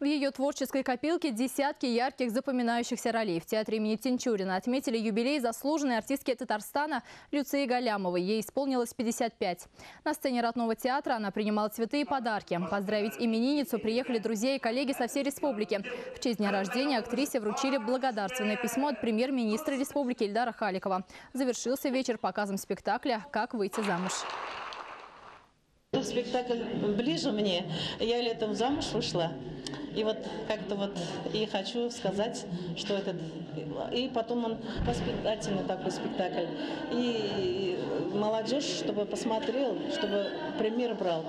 В ее творческой копилке десятки ярких запоминающихся ролей. В театре имени Тинчурина отметили юбилей заслуженной артистки Татарстана Люции Галямовой. Ей исполнилось 55. На сцене родного театра она принимала цветы и подарки. Поздравить именинницу приехали друзья и коллеги со всей республики. В честь дня рождения актрисе вручили благодарственное письмо от премьер-министра республики Ильдара Халикова. Завершился вечер показом спектакля «Как выйти замуж». Спектакль ближе мне. Я летом замуж вышла. И вот как-то вот и хочу сказать, что этот... И потом он воспитательный такой спектакль. И молодежь, чтобы посмотрел, чтобы пример брал.